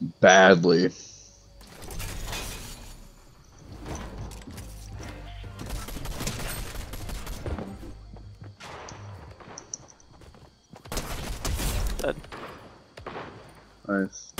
badly. Dead. Nice.